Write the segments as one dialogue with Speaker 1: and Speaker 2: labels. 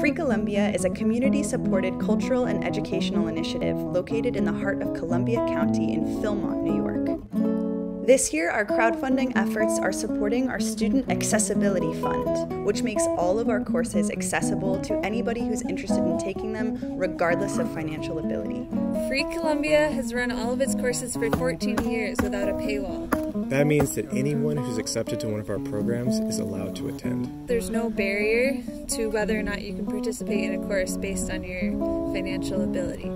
Speaker 1: Free Columbia is a community supported cultural and educational initiative located in the heart of Columbia County in Philmont, New York. This year, our crowdfunding efforts are supporting our Student Accessibility Fund, which makes all of our courses accessible to anybody who's interested in taking them, regardless of financial ability.
Speaker 2: Free Columbia has run all of its courses for 14 years without a paywall.
Speaker 3: That means that anyone who's accepted to one of our programs is allowed to attend.
Speaker 2: There's no barrier to whether or not you can participate in a course based on your financial ability.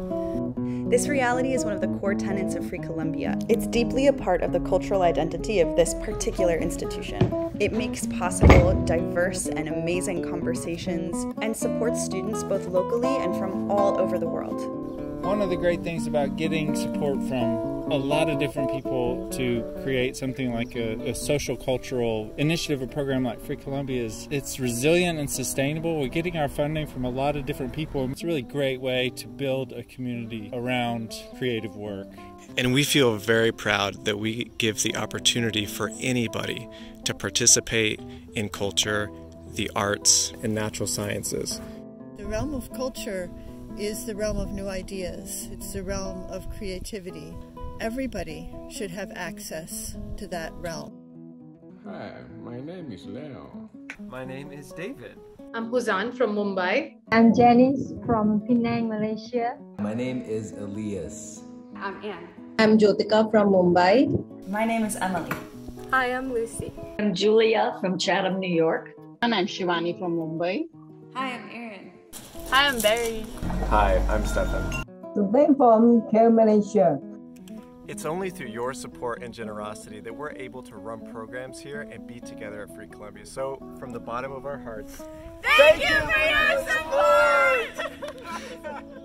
Speaker 1: This reality is one of the core tenets of Free Columbia. It's deeply a part of the cultural identity of this particular institution. It makes possible diverse and amazing conversations and supports students both locally and from all over the world.
Speaker 4: One of the great things about getting support from a lot of different people to create something like a, a, social cultural initiative, a program like Free Columbia is it's resilient and sustainable. We're getting our funding from a lot of different people. It's a really great way to build a community around creative work.
Speaker 3: And we feel very proud that we give the opportunity for anybody to participate in culture, the arts, and natural sciences.
Speaker 5: The realm of culture is the realm of new ideas. It's the realm of creativity. Everybody should have access to that realm.
Speaker 6: Hi, my name is Leo.
Speaker 7: My name is David.
Speaker 8: I'm Huzan from Mumbai.
Speaker 9: I'm Janice from Penang, Malaysia.
Speaker 10: My name is Elias.
Speaker 11: I'm Anne.
Speaker 12: I'm Jyotika from Mumbai.
Speaker 13: My name is Emily.
Speaker 2: Hi, I'm Lucy.
Speaker 14: I'm Julia from Chatham, New York.
Speaker 15: And I'm Shivani from Mumbai.
Speaker 16: Hi, I'm Erin.
Speaker 2: Hi, I'm Barry.
Speaker 17: Hi, I'm Stefan.
Speaker 18: Malaysia.
Speaker 17: It's only through your support and generosity that we're able to run programs here and be together at Free Columbia. So, from the bottom of our hearts,
Speaker 16: thank, thank you for your support!